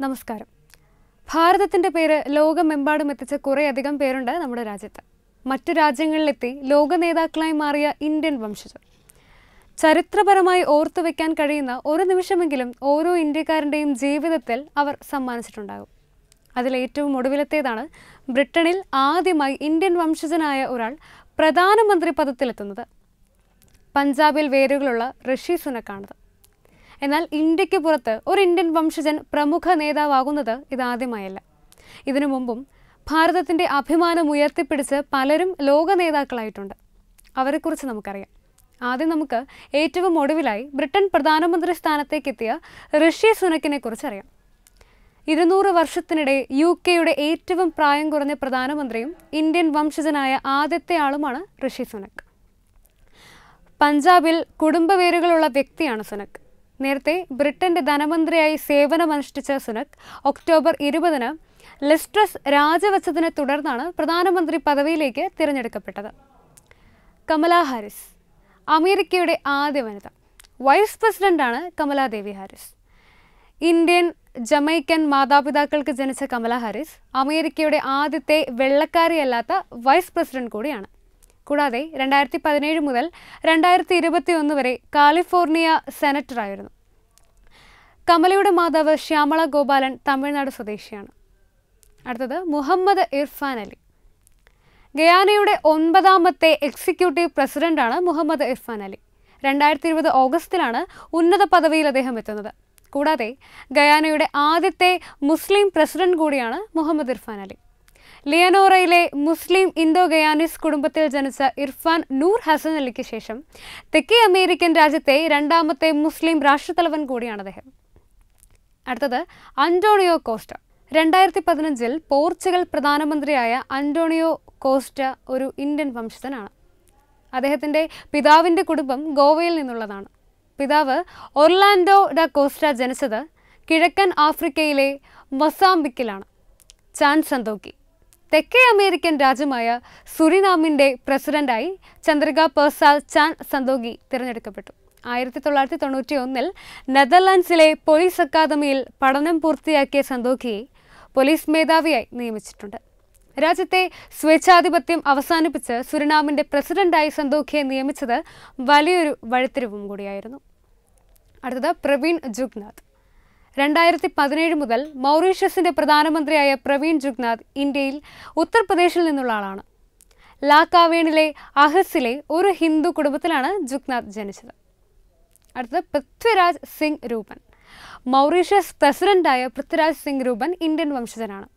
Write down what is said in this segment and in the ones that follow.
നമസ്കാരം. ഭാരതത്തിന്റെ പേര് ലോകമെമ്പാടും എത്തിച്ച കുറേയധികം പേരുണ്ട് നമ്മുടെ രാജ്യത്ത്. മറ്റ് രാജ്യങ്ങളിലെത്തി ലോക നേതാക്കളായി മാറിയ ഇന്ത്യൻ വംശജർ. ചരിത്രപരമായി ഓർത്തു വയ്ക്കാൻ കഴിയുന്ന ഒരു നിമിഷമെങ്കിലും ഓരോ ഇന്ത്യക്കാരന്റെയും ജീവിതത്തിൽ അവർ സമ്മാനിച്ചിട്ടുണ്ടാകും. അതിലേറ്റവും ഒടുവിലത്തേതാണ് ബ്രിട്ടനിൽ ആദ്യമായി ഇന്ത്യൻ വംശജനായ ഒരാൾ പ്രധാനമന്ത്രി പദത്തിലെത്തുന്നത്. പഞ്ചാബിൽ വേരുകളുള്ള ഋഷി സുനക്കാണത്. എന്നാൽ ഇന്ത്യയ്ക്ക് പുറത്ത് ഒരു ഇന്ത്യൻ വംശജൻ പ്രമുഖ നേതാവാകുന്നത് ഇതാദ്യമായല്ല. ഇതിനു മുമ്പും ഭാരതത്തിന്റെ അഭിമാനം ഉയർത്തിപ്പിടിച്ച് പലരും ലോക നേതാക്കളായിട്ടുണ്ട്. അവരെക്കുറിച്ച് നമുക്കറിയാം. ആദ്യം നമുക്ക് ഏറ്റവും ഒടുവിലായി ബ്രിട്ടൻ പ്രധാനമന്ത്രി സ്ഥാനത്തേക്കെത്തിയ ഋഷി സുനക്കിനെ കുറിച്ചറിയാം ഇരുന്നൂറ് വർഷത്തിനിടെ യു കെയുടെ ഏറ്റവും പ്രായം കുറഞ്ഞ പ്രധാനമന്ത്രിയും ഇന്ത്യൻ വംശജനായ ആദ്യത്തെ ആളുമാണ് ഋഷി സുനക്. പഞ്ചാബിൽ കുടുംബവേരുകളുള്ള വ്യക്തിയാണ് സുനക്. നേരത്തെ ബ്രിട്ടന്റെ ധനമന്ത്രിയായി സേവനമനുഷ്ഠിച്ച സുനക് ഒക്ടോബർ ഇരുപതിന് ലിസ്ട്രസ് രാജിവെച്ചതിനെ തുടർന്നാണ് പ്രധാനമന്ത്രി പദവിയിലേക്ക് തിരഞ്ഞെടുക്കപ്പെട്ടത്. കമല ഹാരിസ് അമേരിക്കയുടെ ആദ്യ വനിത. വൈസ് പ്രസിഡന്റാണ് കമലാദേവി ഹാരിസ്. ഇന്ത്യൻ ജമൈക്കൻ മാതാപിതാക്കൾക്ക് ജനിച്ച കമല ഹാരിസ് അമേരിക്കയുടെ ആദ്യത്തെ വെള്ളക്കാരിയല്ലാത്ത വൈസ് പ്രസിഡന്റ് കൂടിയാണ്. കൂടാതെ രണ്ടായിരത്തി പതിനേഴ് മുതൽ രണ്ടായിരത്തി ഇരുപത്തി ഒന്ന് വരെ കാലിഫോർണിയ സെനറ്ററായിരുന്നു. കമലയുടെ മാതാവ് ശ്യാമള ഗോപാലൻ തമിഴ്നാട് സ്വദേശിയാണ്. അടുത്തത് മുഹമ്മദ് ഇർഫാൻ അലി. ഗയാനയുടെ ഒൻപതാമത്തെ എക്സിക്യൂട്ടീവ് പ്രസിഡന്റാണ് മുഹമ്മദ് ഇർഫാൻ അലി. രണ്ടായിരത്തി ഇരുപത് ഓഗസ്റ്റിലാണ് ഉന്നത പദവിയിൽ അദ്ദേഹം എത്തുന്നത്. കൂടാതെ ഗയാനയുടെ ആദ്യത്തെ മുസ്ലിം പ്രസിഡന്റ് കൂടിയാണ് മുഹമ്മദ് ഇർഫാൻ അലി. ലിയനോറയിലെ മുസ്ലിം ഇന്തോ ഗയാനിസ് കുടുംബത്തിൽ ജനിച്ച ഇർഫാൻ നൂർ ഹസൻ അലിക്ക് ശേഷം തെക്കേ അമേരിക്കൻ രാജ്യത്തെ രണ്ടാമത്തെ മുസ്ലിം രാഷ്ട്രത്തലവൻ കൂടിയാണ് അദ്ദേഹം. അടുത്തത് അന്റോണിയോ കോസ്റ്റ. രണ്ടായിരത്തി പതിനഞ്ചിൽ പോർച്ചുഗൽ പ്രധാനമന്ത്രിയായ അന്റോണിയോ കോസ്റ്റ ഒരു ഇന്ത്യൻ വംശജനാണ്. അദ്ദേഹത്തിന്റെ പിതാവിന്റെ കുടുംബം ഗോവയിൽ നിന്നുള്ളതാണ്. പിതാവ് ഒർലാൻഡോ ഡ കോസ്റ്റ ജനിച്ചത് കിഴക്കൻ ആഫ്രിക്കയിലെ മൊസാംബിക്കിലാണ്. ചാൻ സന്തോക്കി. തെക്കേ അമേരിക്കൻ രാജ്യമായ സുരിനാമിന്റെ പ്രസിഡന്റായി ചന്ദ്രിക പേഴ്സാൽ ചാൻ സന്തോഗി തിരഞ്ഞെടുക്കപ്പെട്ടു. ആയിരത്തി തൊള്ളായിരത്തി തൊണ്ണൂറ്റി ഒന്നിൽ നെതർലാൻഡ്സിലെ പോലീസ് അക്കാദമിയിൽ പഠനം പൂർത്തിയാക്കിയ സന്തോഖിയെ പോലീസ് മേധാവിയായി നിയമിച്ചിട്ടുണ്ട്. രാജ്യത്തെ സ്വേച്ഛാധിപത്യം അവസാനിപ്പിച്ച് സുരിനാമിന്റെ പ്രസിഡന്റായി സന്തോഖിയെ നിയമിച്ചത് വലിയൊരു വഴിത്തിരിവും കൂടിയായിരുന്നു. അടുത്തത് പ്രവീൺ ജുഗ്നാഥ്. രണ്ടായിരത്തി പതിനേഴ് മുതൽ മൗറീഷ്യസിന്റെ പ്രധാനമന്ത്രിയായ പ്രവീൺ ജുഗ്നാഥ് ഇന്ത്യയിൽ ഉത്തർപ്രദേശിൽ നിന്നുള്ള ആളാണ്. ലാക്കാവേണിലെ അഹസിലെ ഒരു ഹിന്ദു കുടുംബത്തിലാണ് ജുഗ്നാഥ് ജനിച്ചത്. അടുത്തത് പൃഥ്വിരാജ് സിംഗ് രൂപൻ. മൗറീഷ്യസ് പ്രസിഡന്റായ പൃഥ്വിരാജ് സിംഗ് രൂപൻ ഇന്ത്യൻ വംശജനാണ്.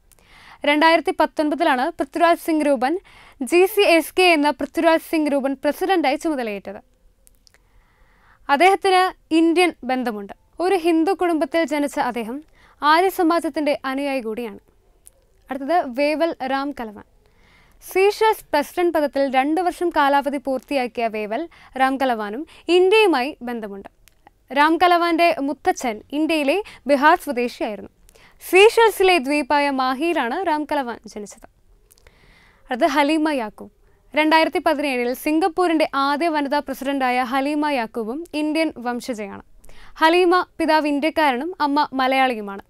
രണ്ടായിരത്തി പത്തൊൻപതിലാണ് Prithviraj Singh Roopun G C S K എന്ന പൃഥ്വിരാജ് സിംഗ് രൂപൻ പ്രസിഡന്റായി ചുമതലയേറ്റത്. അദ്ദേഹത്തിന് ഇന്ത്യൻ ബന്ധമുണ്ട്. ഒരു ഹിന്ദു കുടുംബത്തിൽ ജനിച്ച അദ്ദേഹം ആര്യ സമാജത്തിന്റെ അനുയായി കൂടിയാണ്. അടുത്തത് വേവൽ റാം കലവാൻ സീഷൽസ് പ്രസിഡന്റ് പദത്തിൽ രണ്ട് വർഷം കാലാവധി പൂർത്തിയാക്കിയ വേവൽ റാം കലവാനും ഇന്ത്യയുമായി ബന്ധമുണ്ട്. രാം കലവാന്റെ മുത്തച്ഛൻ ഇന്ത്യയിലെ ബിഹാർ സ്വദേശിയായിരുന്നു. സീഷൽസിലെ ദ്വീപായ മാഹിയിലാണ് രാം കലവാൻ ജനിച്ചത്. അടുത്ത ഹലീമ യാക്കൂബ്. രണ്ടായിരത്തി പതിനേഴിൽ സിംഗപ്പൂരിന്റെ ആദ്യ വനിതാ പ്രസിഡന്റായ ഹലീമ യാക്കൂബും ഇന്ത്യൻ വംശജയാണ്. ഹലീമ പിതാവ് ഇന്ത്യക്കാരനും അമ്മ മലയാളിയുമാണ്.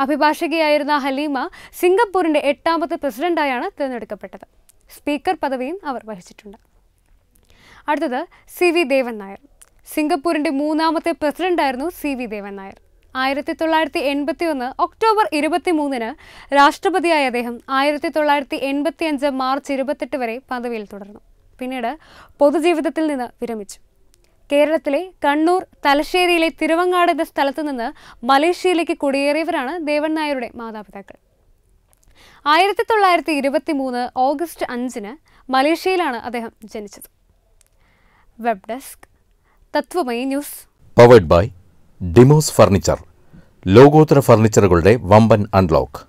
അഭിഭാഷകയായിരുന്ന ഹലീമ സിംഗപ്പൂരിന്റെ എട്ടാമത്തെ പ്രസിഡന്റായാണ് തിരഞ്ഞെടുക്കപ്പെട്ടത്. സ്പീക്കർ പദവിയും അവർ വഹിച്ചിട്ടുണ്ട്. അടുത്തത് സി വി ദേവൻ നായർ. സിംഗപ്പൂരിന്റെ മൂന്നാമത്തെ പ്രസിഡന്റായിരുന്നു സി വി ദേവൻ നായർ. ആയിരത്തി തൊള്ളായിരത്തി എൺപത്തി ഒന്ന് ഒക്ടോബർ ഇരുപത്തി മൂന്നിന് രാഷ്ട്രപതിയായ അദ്ദേഹം ആയിരത്തി തൊള്ളായിരത്തി എൺപത്തി അഞ്ച് മാർച്ച് ഇരുപത്തെട്ട് വരെ പദവിയിൽ തുടർന്നു. പിന്നീട് പൊതുജീവിതത്തിൽ നിന്ന് വിരമിച്ചു. കേരളത്തിലെ കണ്ണൂർ തലശ്ശേരിയിലെ തിരുവങ്ങാട് എന്ന സ്ഥലത്തു നിന്ന് മലേഷ്യയിലേക്ക് കുടിയേറിയവരാണ് ദേവൻ നായരുടെ മാതാപിതാക്കൾ. ആയിരത്തി തൊള്ളായിരത്തി ഇരുപത്തി മൂന്ന് ഓഗസ്റ്റ് അഞ്ചിന് മലേഷ്യയിലാണ് അദ്ദേഹം ജനിച്ചത്. Web desk Tatwamayi news. Powered by Dimos furniture ലോകോത്തര ഫർണിച്ചറുകളുടെ വമ്പൻ അൺലോക്ക്